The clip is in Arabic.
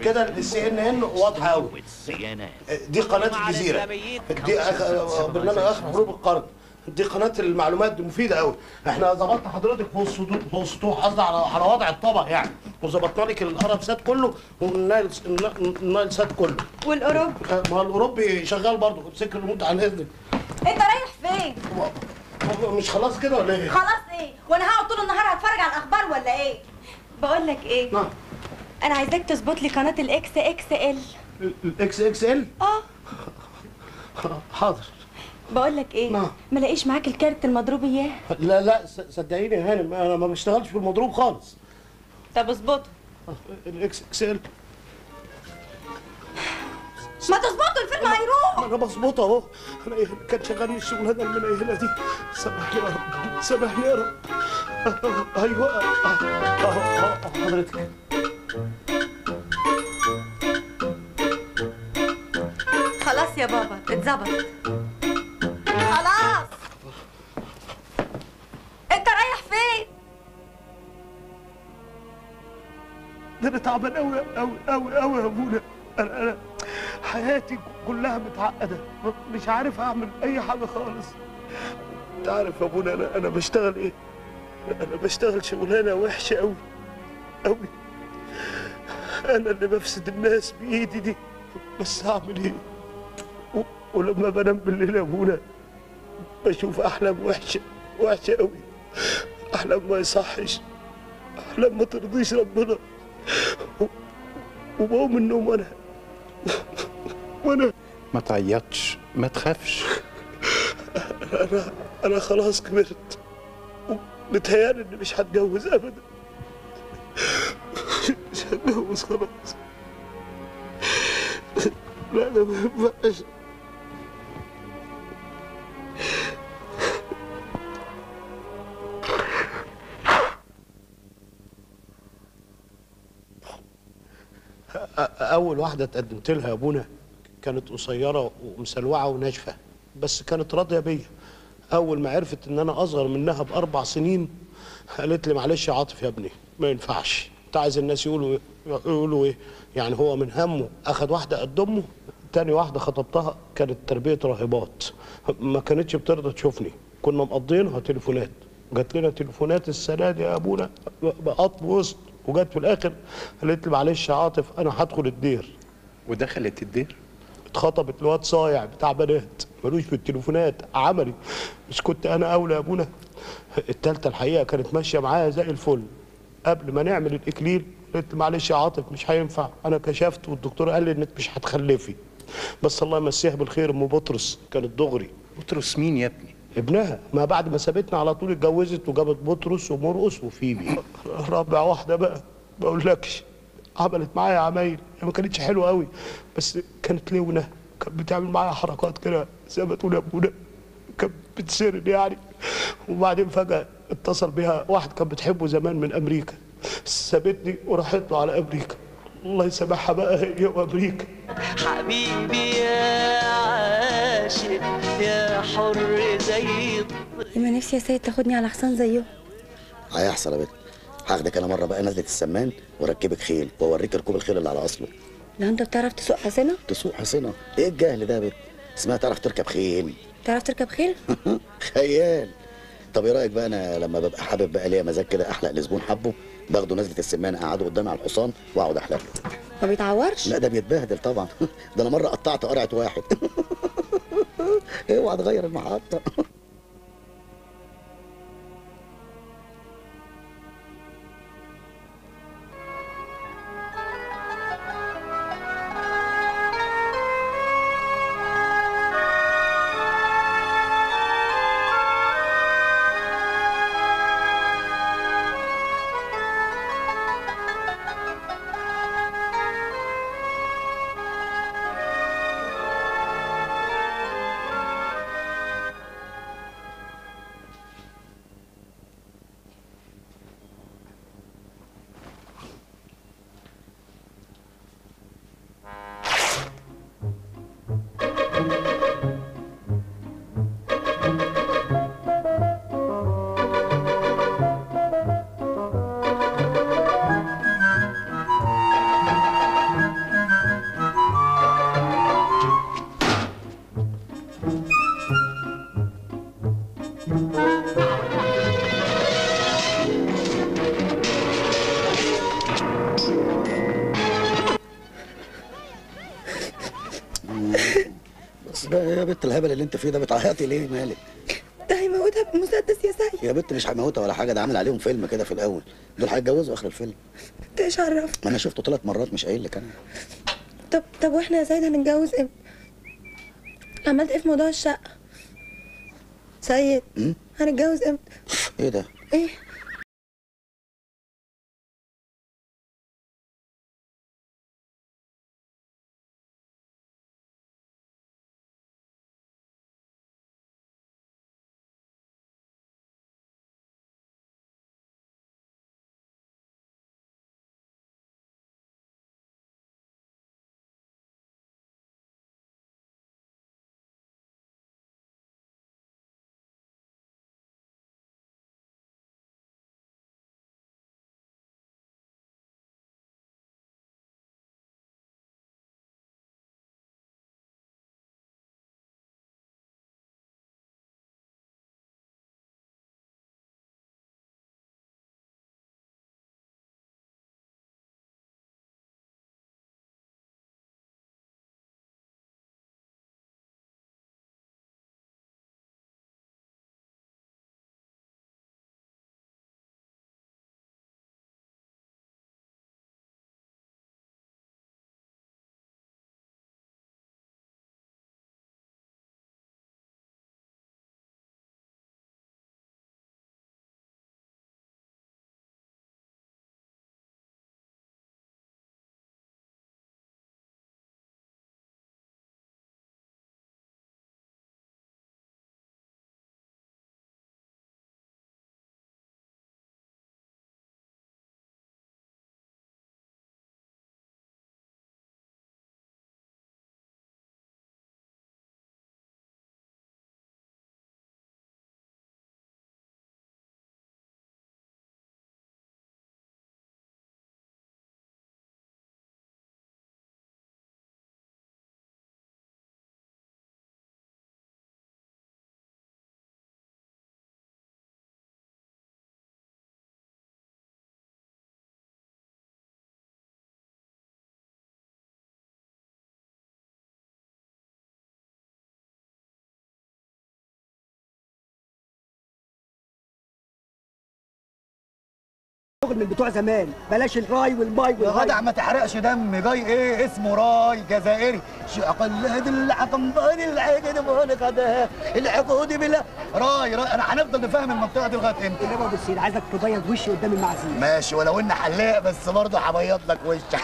كده ال CNN واضحة قوي دي قناة الجزيرة. دي أخ... برنامج آخر حروب القرن. دي قناة المعلومات دي مفيدة قوي إحنا ظبطنا حضرتك في السطوح في السطوح قصدي على على وضع الطبق يعني. وظبطنا لك العرب سات كله والنايل النايل سات كله. والأوروبي. ما هو الأوروبي شغال برضه. امسك الريموت على إذنك. أنت رايح فين؟ مش خلاص كده ولا إيه؟ خلاص إيه؟ وأنا هقعد طول النهار اتفرج على الأخبار ولا إيه؟ بقول لك إيه؟ نعم. أنا عايزاك تظبط لي قناة الاكس إكس إل. الاكس إكس إل؟ آه. حاضر. بقول لك إيه نعم. ما لاقيش معاك الكارت المضروب اياه لا لا صدقيني يا هانم أنا ما بشتغلش في المضروب خالص. طب اظبطه. الاكس إكس إل. ما تظبطه الفيلم هيروح. أنا بظبطه أهو. أنا إيه كان شغلني الشغلانه المنيله دي. سامحني يا رب سامحني يا رب. أيوه. أهو، أهو، أهو، حضرتك. خلاص يا بابا اتظبط. خلاص. انت رايح فين؟ ده أنا تعبان قوي قوي قوي قوي يا أبونا. أنا أنا حياتي كلها متعقدة. مش عارف أعمل أي حاجة خالص. انت عارف يا أبونا أنا أنا بشتغل إيه؟ أنا بشتغل شغلانة وحشة قوي قوي أنا اللي بفسد الناس بإيدي دي. بس هعمل إيه؟ و- ولما بنام بالليل يا أبونا بشوف أحلام وحشة وحشة قوي أحلام ما يصحش أحلام ما ترضيش ربنا. و- وبقوم من النوم وأنا وأنا ما تعيطش ما تخافش. أنا أنا خلاص كبرت. متهيألي اني مش هتجوز ابدا. هتجوز خلاص لا أنا ما ينفعش أول واحدة اتقدمت لها يا أبونا كانت قصيرة ومسلوعة وناشفه بس كانت راضية بيا. أول ما عرفت إن أنا أصغر منها بأربع سنين قالت لي معلش يا عاطف يا ابني ما ينفعش. انت عايز الناس يقولوا يقولوا إيه. يعني هو من همه اخد واحدة قد أمه تاني واحدة خطبتها كانت تربية راهبات. ما كانتش بترضى تشوفني. كنا مقضينها تليفونات. جات لنا تليفونات السنة دي يا أبونا بقط وسط وجت في الآخر قالت لي معلش يا عاطف أنا هدخل الدير. ودخلت الدير؟ اتخطبت لواد صايع بتاع بنات. ملوش في التليفونات عملي. مش كنت أنا أولى يا أبونا. التالتة الحقيقة كانت ماشية معايا زي الفل. قبل ما نعمل الإكليل قلت معلش يا عاطف مش هينفع. أنا كشفت والدكتور قال لي إنك مش هتخلفي. بس الله يمسيها بالخير أم بطرس كانت دغري. بطرس مين يا ابني؟ ابنها. ما بعد ما سابتنا على طول اتجوزت وجابت بطرس ومرقص وفيبي رابع واحدة بقى. ما أقولكش. عملت معايا عمايل. هي ما كانتش حلوة قوي. بس كانت لونه كانت بتعمل معايا حركات كده زي ما تقول يا ابونا. كانت بتسرد يعني. وبعدين فجأة اتصل بيها واحد كان بتحبه زمان من أمريكا. سابتني وراحت له على أمريكا. الله يسامحها بقى هي وأمريكا. حبيبي يا عاشق يا حر زي لما نفسي يا سيد تاخدني على حصان زيه. هيحصل يا بنت. هاخدك أنا مرة بقى نزله السمان وأركبك خيل وأوريك ركوب الخيل اللي على أصله. لو أنت بتعرف تسوق حصانه تسوق حصنه إيه الجهل ده يا بنت؟ اسمها تعرف تركب خيل. تعرف تركب خيل؟ خيال. طب إيه رأيك بقى؟ أنا لما ببقى حابب بقى ليا مزاج كده أحلق لزبون حبه باخده نزلة السمان أقعده قدامي على الحصان وأقعد أحلق له. ما بيتعورش؟ لا ده بيتبهدل طبعا. ده أنا مرة قطعت قرعة واحد. اوعى تغير المحطة. يا بنت الهبل اللي انت فيه ده بتعيطي ليه مالك؟ ده هيموتها بمسدس يا سيد. يا بنت مش هيموتها ولا حاجة ده عامل عليهم فيلم كده في الأول. دول هيتجوزوا آخر الفيلم. انت إيش عرفك ما أنا شفته ثلاث مرات مش قايل لك أنا. طب طب وإحنا يا سيد هنتجوز إمتى؟ عملت إيه في موضوع الشقة؟ سيد؟ هنتجوز إمتى؟ إيه ده؟ إيه؟ شغل من بتوع زمان. بلاش الراي والماي يا والهاي جدع ما تحرقش دم. جاي إيه؟ اسمه راي جزائري. شقلد العقمبان العجل من خدها العقود بالله راي راي. أنا هنفضل نفهم المنطقة دي لغاية إمتى؟ إنما بالسيد عايزك تبيض وشي قدام المعازيم. ماشي ولو ان حلاق بس برضه هبيض لك وشك.